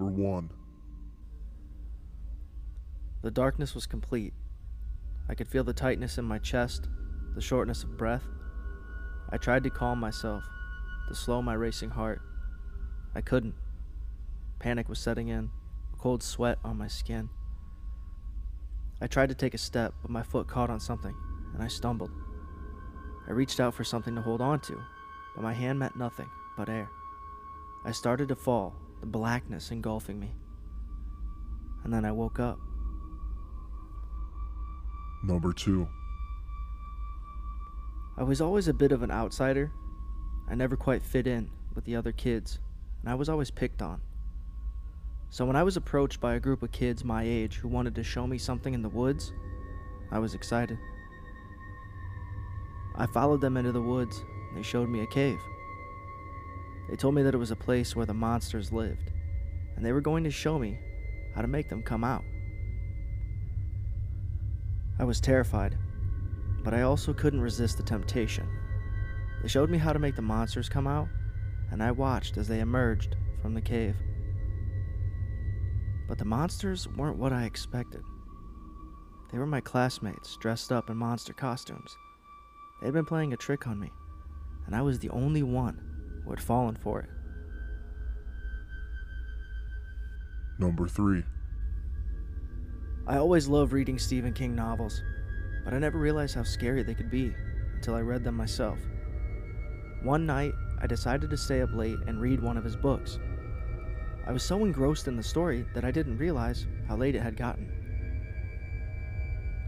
Number 1. The darkness was complete. I could feel the tightness in my chest, the shortness of breath. I tried to calm myself, to slow my racing heart. I couldn't. Panic was setting in, cold sweat on my skin. I tried to take a step, but my foot caught on something, and I stumbled. I reached out for something to hold on to, but my hand met nothing but air. I started to fall, the blackness engulfing me. And then I woke up. Number 2. I was always a bit of an outsider. I never quite fit in with the other kids, and I was always picked on. So when I was approached by a group of kids my age who wanted to show me something in the woods, I was excited. I followed them into the woods, and they showed me a cave. They told me that it was a place where the monsters lived, and they were going to show me how to make them come out. I was terrified, but I also couldn't resist the temptation. They showed me how to make the monsters come out, and I watched as they emerged from the cave. But the monsters weren't what I expected. They were my classmates dressed up in monster costumes. They'd been playing a trick on me, and I was the only one who had fallen for it. Number 3. I always loved reading Stephen King novels, but I never realized how scary they could be until I read them myself. One night, I decided to stay up late and read one of his books. I was so engrossed in the story that I didn't realize how late it had gotten.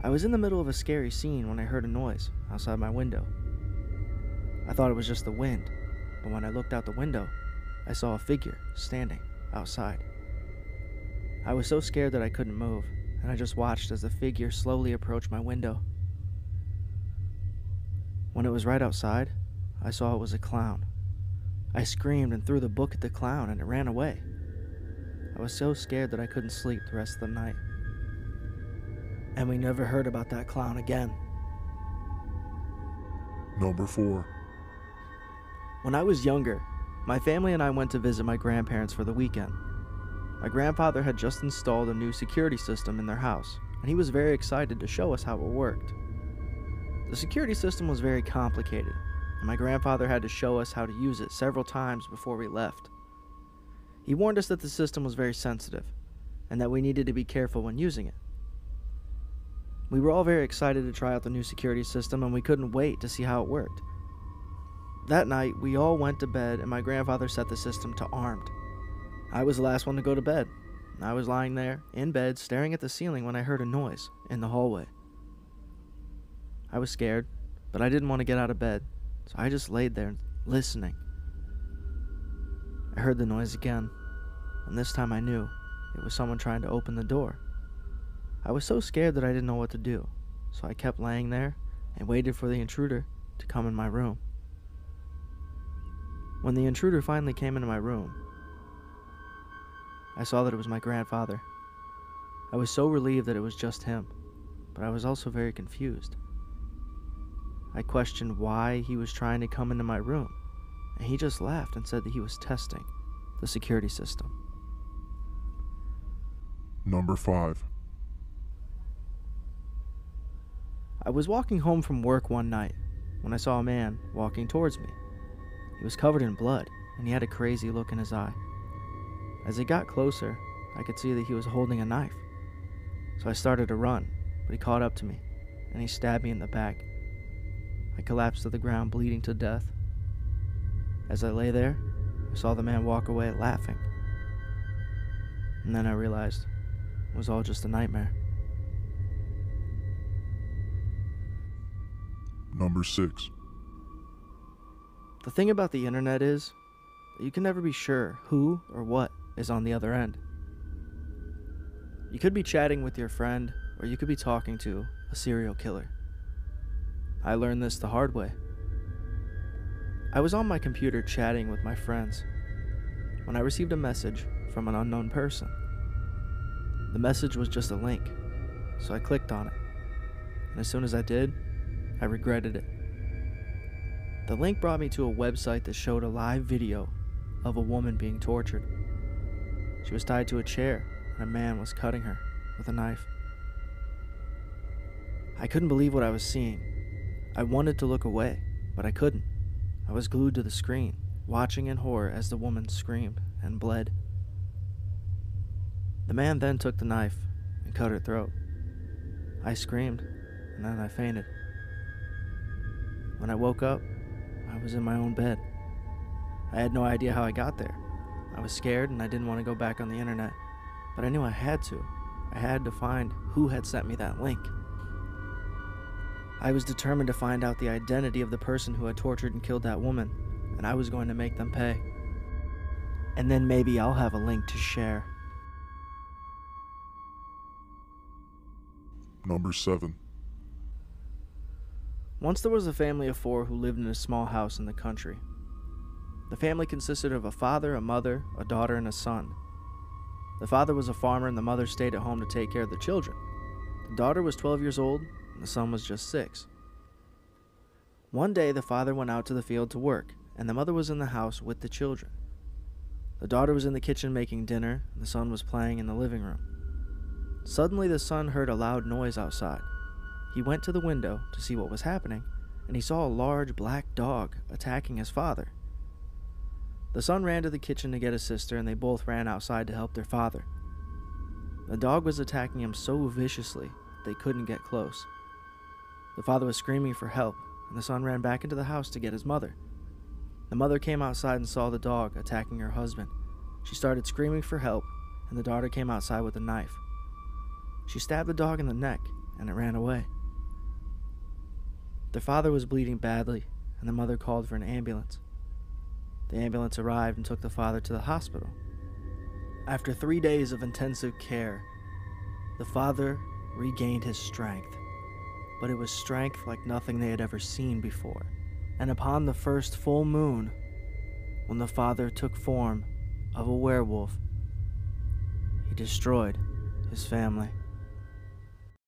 I was in the middle of a scary scene when I heard a noise outside my window. I thought it was just the wind, but when I looked out the window, I saw a figure standing outside. I was so scared that I couldn't move, and I just watched as the figure slowly approached my window. When it was right outside, I saw it was a clown. I screamed and threw the book at the clown, and it ran away. I was so scared that I couldn't sleep the rest of the night. And we never heard about that clown again. Number 4. When I was younger, my family and I went to visit my grandparents for the weekend. My grandfather had just installed a new security system in their house, and he was very excited to show us how it worked. The security system was very complicated, and my grandfather had to show us how to use it several times before we left. He warned us that the system was very sensitive, and that we needed to be careful when using it. We were all very excited to try out the new security system, and we couldn't wait to see how it worked. That night, we all went to bed, and my grandfather set the system to armed. I was the last one to go to bed. I was lying there, in bed, staring at the ceiling when I heard a noise in the hallway. I was scared, but I didn't want to get out of bed, so I just laid there, listening. I heard the noise again, and this time I knew it was someone trying to open the door. I was so scared that I didn't know what to do, so I kept laying there and waited for the intruder to come in my room. When the intruder finally came into my room, I saw that it was my grandfather. I was so relieved that it was just him, but I was also very confused. I questioned why he was trying to come into my room, and he just laughed and said that he was testing the security system. Number 5. I was walking home from work one night when I saw a man walking towards me. He was covered in blood, and he had a crazy look in his eye. As he got closer, I could see that he was holding a knife. So I started to run, but he caught up to me, and he stabbed me in the back. I collapsed to the ground, bleeding to death. As I lay there, I saw the man walk away laughing. And then I realized it was all just a nightmare. Number 6. The thing about the internet is you can never be sure who or what is on the other end. You could be chatting with your friend, or you could be talking to a serial killer. I learned this the hard way. I was on my computer chatting with my friends when I received a message from an unknown person. The message was just a link, so I clicked on it. And as soon as I did, I regretted it. The link brought me to a website that showed a live video of a woman being tortured. She was tied to a chair, and a man was cutting her with a knife. I couldn't believe what I was seeing. I wanted to look away, but I couldn't. I was glued to the screen, watching in horror as the woman screamed and bled. The man then took the knife and cut her throat. I screamed, and then I fainted. When I woke up, I was in my own bed. I had no idea how I got there. I was scared and I didn't want to go back on the internet, but I knew I had to. I had to find who had sent me that link. I was determined to find out the identity of the person who had tortured and killed that woman, and I was going to make them pay. And then maybe I'll have a link to share. Number 7. Once there was a family of four who lived in a small house in the country. The family consisted of a father, a mother, a daughter, and a son. The father was a farmer, and the mother stayed at home to take care of the children. The daughter was 12 years old, and the son was just six. One day, the father went out to the field to work, and the mother was in the house with the children. The daughter was in the kitchen making dinner, and the son was playing in the living room. Suddenly, the son heard a loud noise outside. He went to the window to see what was happening, and he saw a large black dog attacking his father. The son ran to the kitchen to get his sister, and they both ran outside to help their father. The dog was attacking him so viciously they couldn't get close. The father was screaming for help, and the son ran back into the house to get his mother. The mother came outside and saw the dog attacking her husband. She started screaming for help, and the daughter came outside with a knife. She stabbed the dog in the neck, and it ran away. Their father was bleeding badly, and the mother called for an ambulance. The ambulance arrived and took the father to the hospital. After three days of intensive care, the father regained his strength, but it was strength like nothing they had ever seen before. And upon the first full moon, when the father took form of a werewolf, he destroyed his family.